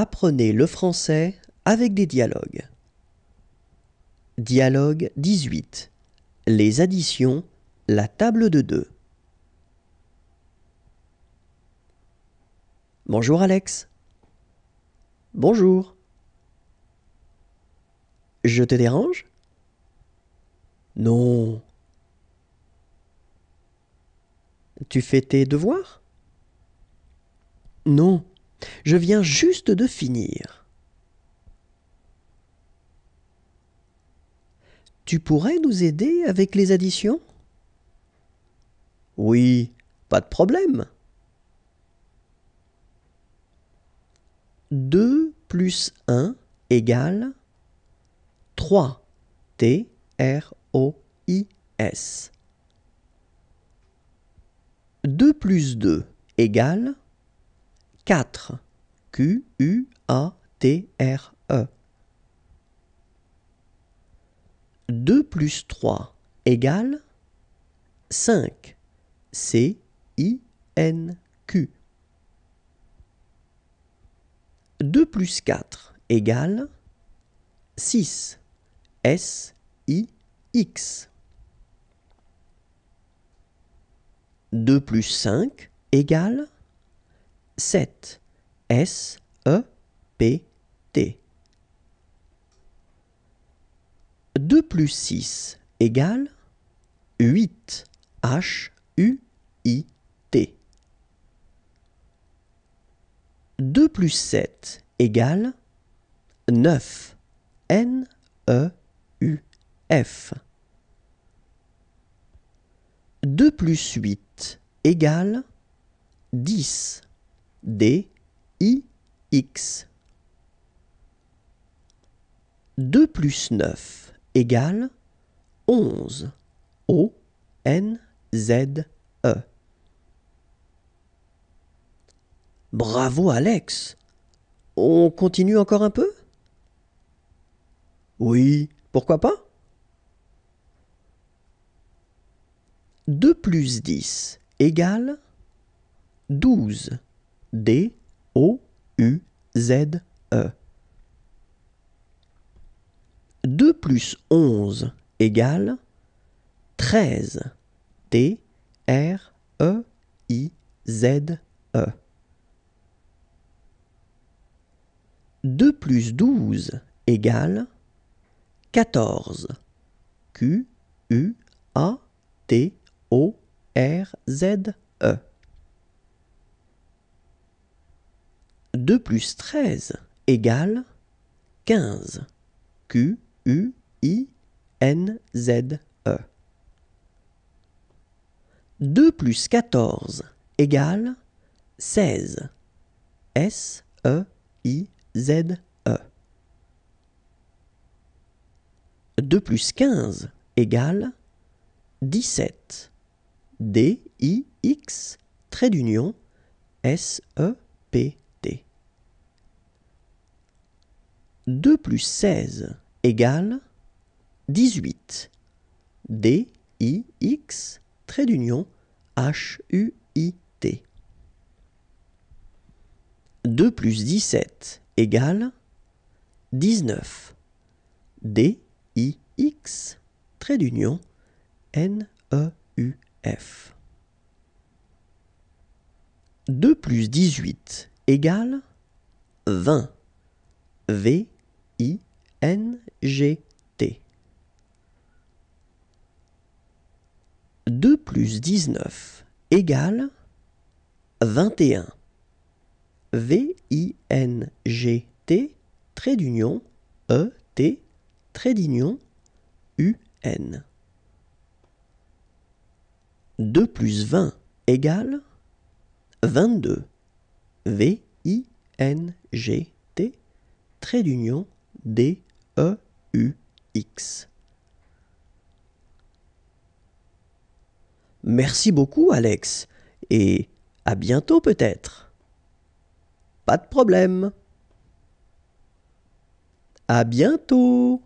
Apprenez le français avec des dialogues. Dialogue 18. Les additions, la table de deux. Bonjour Alex. Bonjour. Je te dérange? Non. Tu fais tes devoirs? Non, je viens juste de finir. Tu pourrais nous aider avec les additions? Oui, pas de problème. 2 plus 1 égale 3. T R O I S. 2 plus 2 égale 4. Q U A T R E. 2 plus 3 égale 5. C I N Q. 2 plus 4 égale 6. S I X. 2 plus 5 égale 7. S E P T. 2 plus 6 égale 8. H U I T. 2 plus 7 égale 9. N E U F. 2 plus 8 égale 10. D I X. 2 plus 9 égale 11. O N Z E. Bravo Alex. On continue encore un peu? Oui, pourquoi pas? 2 plus 10 égale 12. D O U Z E. 2 plus 11 égale 13. T R E I Z E. 2 plus 12 égale 14. Q U A T O R Z E. 2 plus 13 égale 15. Q U I N Z E. 2 plus 14 égale 16. S E I Z E. 2 plus 15 égale 17. D I X trait d'union S E P T. 2 plus 16 égale 18. D I X trait d'union H U I T. 2 plus 17 égale 19. D I X trait d'union N E U F. 2 plus 18 égale 20. V I N G T. 2 plus 19 égale 21. V I N G T trait d'union E T trait d'union U N. 2 plus 20 égale 22. V I N G T trait d'union Merci beaucoup Alex et à bientôt peut-être. Pas de problème. À bientôt.